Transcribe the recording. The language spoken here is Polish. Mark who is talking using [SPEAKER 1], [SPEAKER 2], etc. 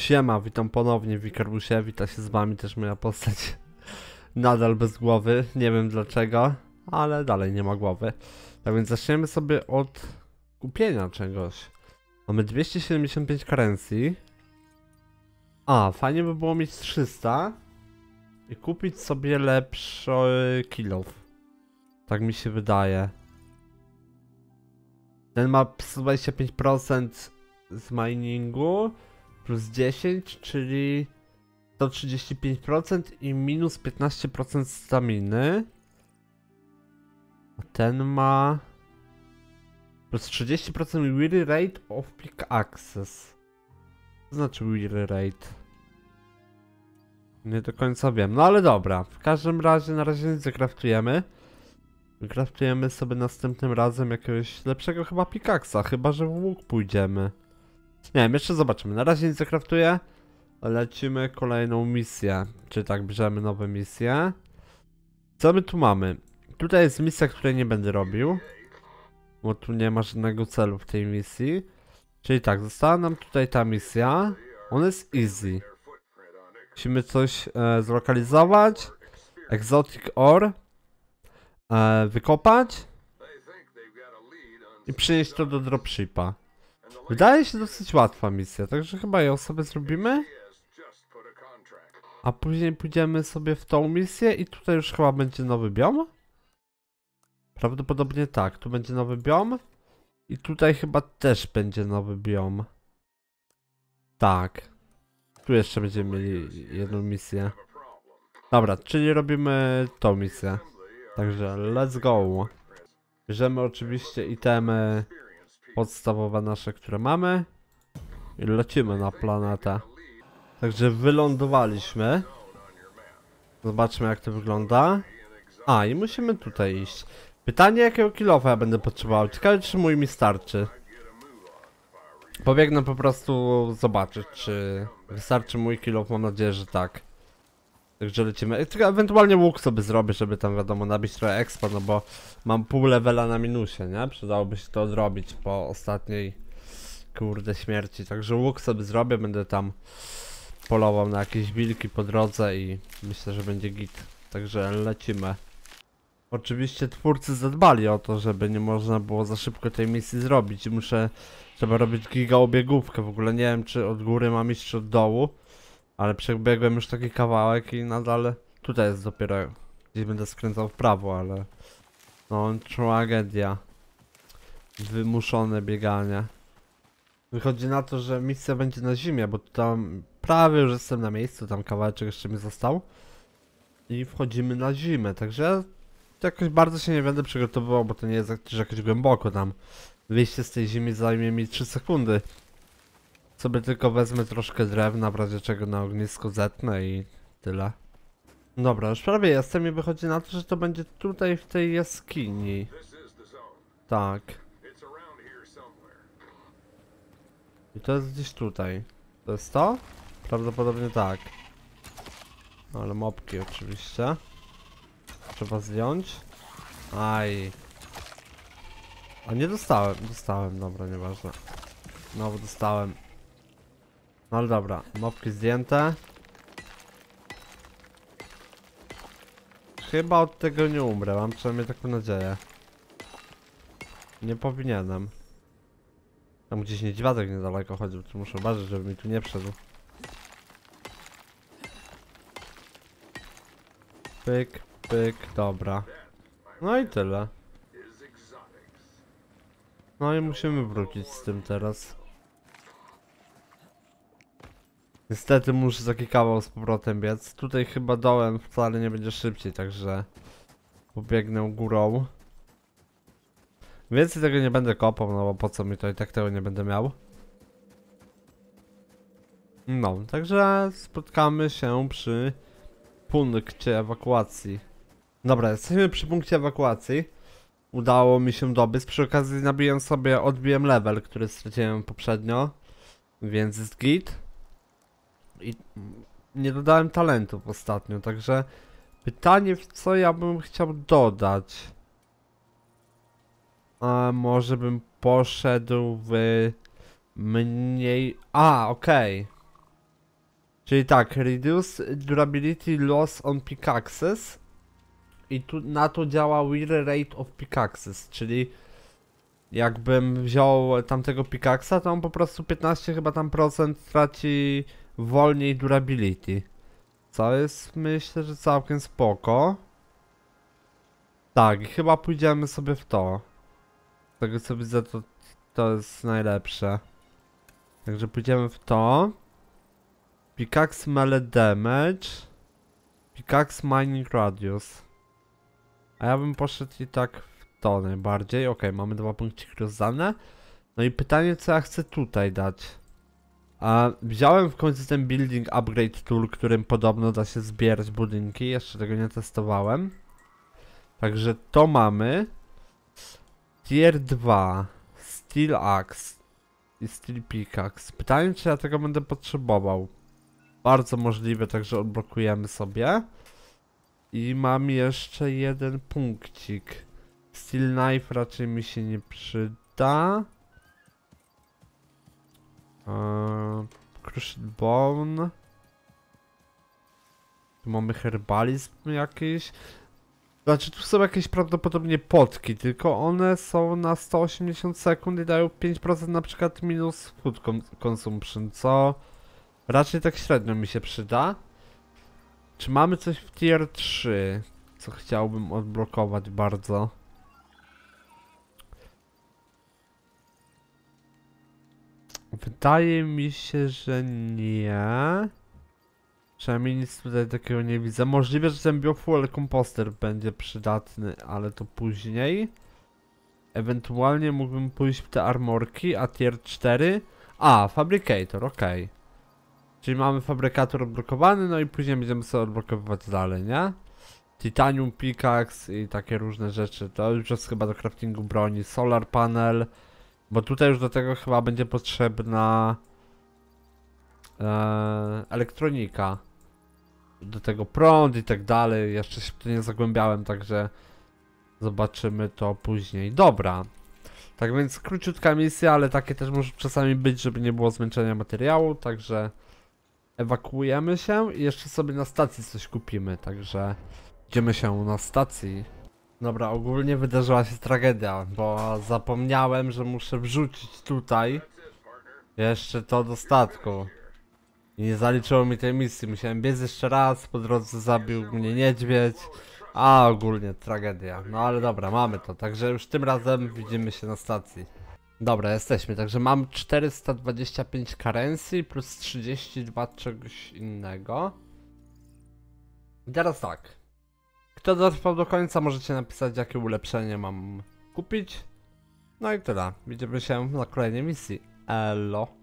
[SPEAKER 1] Siema, witam ponownie w Wikarusie, wita się z wami też moja postać nadal bez głowy, nie wiem dlaczego, ale dalej nie ma głowy. Tak więc zaczniemy sobie od kupienia czegoś. Mamy 275 currency. A, fajnie by było mieć 300 i kupić sobie lepszy kilof. Tak mi się wydaje. Ten ma 125% z miningu plus 10, czyli 135% i minus 15% staminy. A ten ma plus 30% weary rate of pick access. Co znaczy weary rate? Nie do końca wiem, no ale dobra. W każdym razie na razie nic zakraftujemy. Wykraftujemy sobie następnym razem jakiegoś lepszego chyba pikaksa, chyba że w łuk pójdziemy. Nie wiem, jeszcze zobaczymy. Na razie nic zakraftuję. Lecimy kolejną misję. Czy tak, bierzemy nowe misje. Co my tu mamy? Tutaj jest misja, której nie będę robił. Bo tu nie ma żadnego celu w tej misji. Czyli tak, została nam tutaj ta misja. Ona jest easy. Musimy coś e, zlokalizować. Exotic ore. E, wykopać. I przynieść to do dropshipa. Wydaje się dosyć łatwa misja, także chyba ją sobie zrobimy. A później pójdziemy sobie w tą misję i tutaj już chyba będzie nowy biom. Prawdopodobnie tak, tu będzie nowy biom. I tutaj chyba też będzie nowy biom. Tak. Tu jeszcze będziemy mieli jedną misję. Dobra, czyli robimy tą misję. Także let's go. Bierzemy oczywiście itemy podstawowe nasze, które mamy. I lecimy na planetę. Także wylądowaliśmy. Zobaczmy jak to wygląda. A, i musimy tutaj iść. Pytanie jakiego kilofa ja będę potrzebował. Ciekawe czy mój mi starczy. Pobiegnę po prostu zobaczyć czy wystarczy mój kilof. Mam nadzieję, że tak. Także lecimy. Tylko ewentualnie łuk sobie zrobię, żeby tam wiadomo nabić trochę expo, no bo mam pół levela na minusie, nie? Przydałoby się to odrobić po ostatniej kurde śmierci. Także łuk sobie zrobię, będę tam polował na jakieś wilki po drodze i myślę, że będzie git. Także lecimy. Oczywiście twórcy zadbali o to, żeby nie można było za szybko tej misji zrobić. Muszę, trzeba robić giga obiegówkę. W ogóle nie wiem, czy od góry mam iść, czy od dołu. Ale przebiegłem już taki kawałek i nadal tutaj jest dopiero gdzieś będę skręcał w prawo, ale no tragedia. Wymuszone bieganie. Wychodzi na to, że misja będzie na zimie, bo tam prawie już jestem na miejscu, tam kawałeczek jeszcze mi został. I wchodzimy na zimę, także jakoś bardzo się nie będę przygotowywał, bo to nie jest jakieś głęboko tam. Wyjście z tej zimy zajmie mi 3 sekundy. Sobie tylko wezmę troszkę drewna, w razie czego na ognisko zetnę i tyle. Dobra, już prawie jestem i wychodzi na to, że to będzie tutaj w tej jaskini. Tak. I to jest gdzieś tutaj. To jest to? Prawdopodobnie tak. No, ale mopki oczywiście. Trzeba zdjąć. Aj. A nie dostałem, dostałem, dobra, nieważne. Znowu dostałem. No ale dobra, mopki zdjęte. Chyba od tego nie umrę, mam przynajmniej taką nadzieję. Nie powinienem. Tam gdzieś niedźwiadek niedaleko chodził, to muszę uważać, żeby mi tu nie wszedł. Pyk, pyk, dobra. No i tyle. No i musimy wrócić z tym teraz. Niestety muszę taki kawał z powrotem biec. Tutaj chyba dołem wcale nie będzie szybciej, także pobiegnę górą. Więcej tego nie będę kopał, no bo po co mi to i tak tego nie będę miał. No, także spotkamy się przy punkcie ewakuacji. Dobra, jesteśmy przy punkcie ewakuacji. Udało mi się dobyć. Przy okazji nabiłem sobie, odbiłem level, który straciłem poprzednio. Więc jest git. I nie dodałem talentów ostatnio, także pytanie w co ja bym chciał dodać. A może bym poszedł w mniej... A, okej. Okay. Czyli tak, reduce durability loss on pickaxes i tu, na to działa wear rate of pickaxes, czyli jakbym wziął tamtego pickaxa, to on po prostu 15 chyba tam procent traci wolniej durability. Co jest myślę, że całkiem spoko. Tak, chyba pójdziemy sobie w to. Z tego co widzę to, to jest najlepsze. Także pójdziemy w to. Pickaxe melee damage. Pickaxe mining radius. A ja bym poszedł i tak w to najbardziej. Ok, mamy dwa punkciki rozdane. No i pytanie co ja chcę tutaj dać. A wziąłem w końcu ten building upgrade tool, którym podobno da się zbierać budynki. Jeszcze tego nie testowałem. Także to mamy. Tier 2. Steel Axe. I Steel Pickaxe. Pytanie czy ja tego będę potrzebował. Bardzo możliwe, także odblokujemy sobie. I mam jeszcze jeden punkcik. Steel Knife raczej mi się nie przyda. Eee, Crushed Bone. Tu mamy herbalizm jakiś. Znaczy tu są jakieś prawdopodobnie potki, tylko one są na 180 sekund i dają 5% na przykład minus food con consumption, co raczej tak średnio mi się przyda. Czy mamy coś w tier 3, co chciałbym odblokować bardzo? Wydaje mi się, że nie. Przynajmniej nic tutaj takiego nie widzę. Możliwe, że ten biofuel komposter będzie przydatny, ale to później. Ewentualnie mógłbym pójść w te armorki, a tier 4. A, fabricator, ok. Czyli mamy fabrykator odblokowany, no i później będziemy sobie odblokowywać dalej, nie? Titanium pickaxe i takie różne rzeczy. To już jest chyba do craftingu broni. Solar panel. Bo tutaj już do tego chyba będzie potrzebna e, elektronika. Do tego prąd i tak dalej. Jeszcze się to nie zagłębiałem, także zobaczymy to później. Dobra. Tak więc króciutka misja, ale takie też może czasami być, żeby nie było zmęczenia materiału, także ewakuujemy się i jeszcze sobie na stacji coś kupimy, także idziemy się na stacji. Dobra, ogólnie wydarzyła się tragedia, bo zapomniałem, że muszę wrzucić tutaj jeszcze to do statku. I nie zaliczyło mi tej misji, musiałem biec jeszcze raz, po drodze zabił mnie niedźwiedź. A ogólnie tragedia. No ale dobra, mamy to, także już tym razem widzimy się na stacji. Dobra, jesteśmy, także mam 425 currency plus 32 czegoś innego. I teraz tak. Kto dotrwał do końca, możecie napisać jakie ulepszenie mam kupić. No i tyle. Widzimy się na kolejnej misji. Elo.